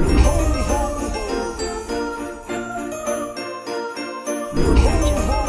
Ho, ho, ho.